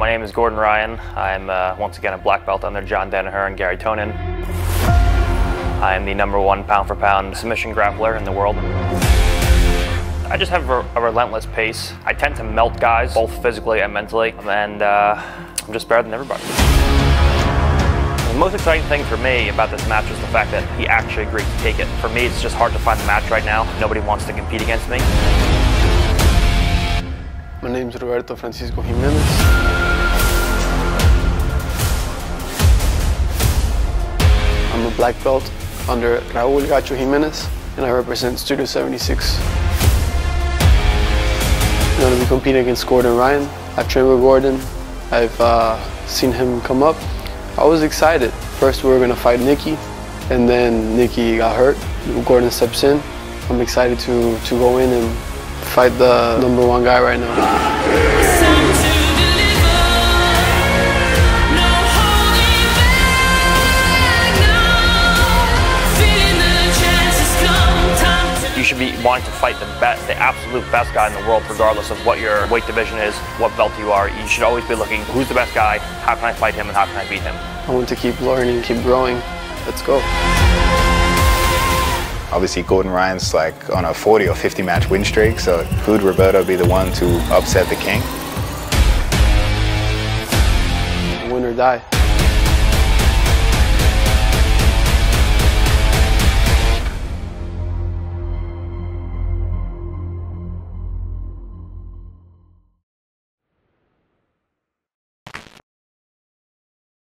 my name is Gordon Ryan. I'm uh, once again a black belt under John Danaher and Garry Tonon. I am the number one pound for pound submission grappler in the world. I just have a, a relentless pace. I tend to melt guys, both physically and mentally, and uh, I'm just better than everybody. The most exciting thing for me about this match was the fact that he actually agreed to take it. For me, it's just hard to find the match right now. Nobody wants to compete against me. My name is Roberto Francisco Jimenez. Black belt under Raul Gacho Jimenez, and I represent Studio 76. I'm going to be competing against Gordon Ryan. I've trained with Gordon. I've uh, seen him come up. I was excited. First, we were going to fight Nicky, and then Nicky got hurt. Gordon steps in. I'm excited to, to go in and fight the number one guy right now. Wanting to fight the best, the absolute best guy in the world, regardless of what your weight division is, what belt you are. You should always be looking, who's the best guy, how can I fight him, and how can I beat him? I want to keep learning, keep growing. Let's go. Obviously, Gordon Ryan's like on a 40 or 50 match win streak, so could Roberto be the one to upset the king? Win or die.